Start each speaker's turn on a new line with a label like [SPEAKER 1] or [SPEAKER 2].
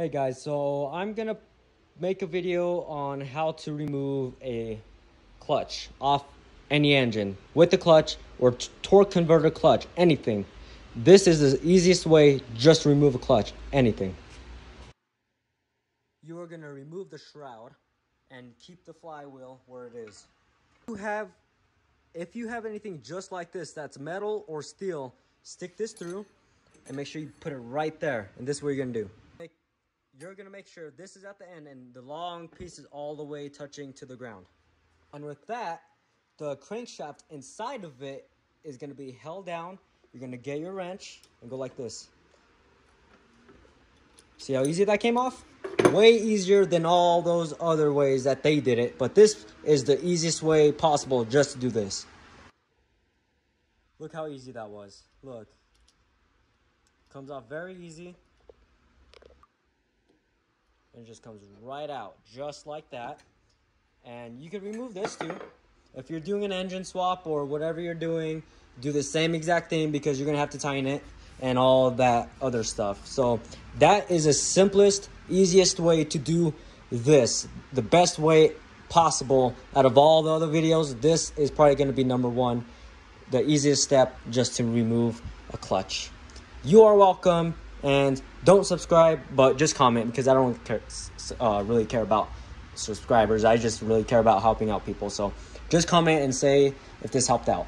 [SPEAKER 1] Hey guys, so I'm gonna make a video on how to remove a clutch off any engine with the clutch or torque converter clutch, anything. This is the easiest way just remove a clutch, anything. You are gonna remove the shroud and keep the flywheel where it is. You have, if you have anything just like this that's metal or steel, stick this through and make sure you put it right there. And this is what you're gonna do you're gonna make sure this is at the end and the long piece is all the way touching to the ground. And with that, the crankshaft inside of it is gonna be held down. You're gonna get your wrench and go like this. See how easy that came off? Way easier than all those other ways that they did it, but this is the easiest way possible just to do this. Look how easy that was. Look. Comes off very easy and it just comes right out just like that. And you can remove this too. If you're doing an engine swap or whatever you're doing, do the same exact thing because you're gonna have to tighten it and all that other stuff. So that is the simplest, easiest way to do this. The best way possible out of all the other videos, this is probably gonna be number one. The easiest step just to remove a clutch. You are welcome and don't subscribe, but just comment because I don't care, uh, really care about subscribers. I just really care about helping out people. So just comment and say if this helped out.